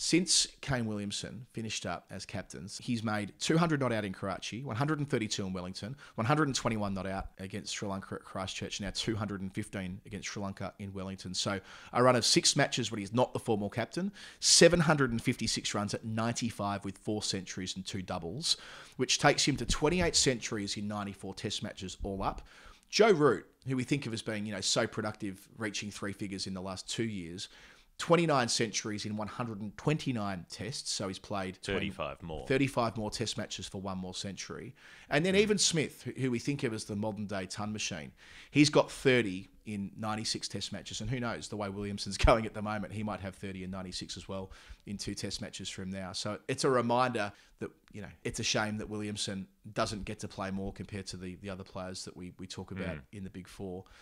Since Kane Williamson finished up as captains, he's made 200 not out in Karachi, 132 in Wellington, 121 not out against Sri Lanka at Christchurch, now 215 against Sri Lanka in Wellington. So a run of six matches when he's not the formal captain, 756 runs at 95 with four centuries and two doubles, which takes him to 28 centuries in 94 test matches all up. Joe Root, who we think of as being, you know, so productive, reaching three figures in the last two years, 29 centuries in 129 tests, so he's played 20 35 more. 35 more test matches for one more century. And then hmm. even Smith, who- we think of as the modern day ton machine, he's got 30 in 96 test matches. And who knows, the way Williamson's going at the moment, he might have 30 in 96 as well in two test matches from now. So it's a reminder that, you know, it's a shame that Williamson doesn't get to play more compared to the, the other players that we, we talk about hmm. in the big four.